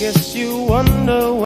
guess you wonder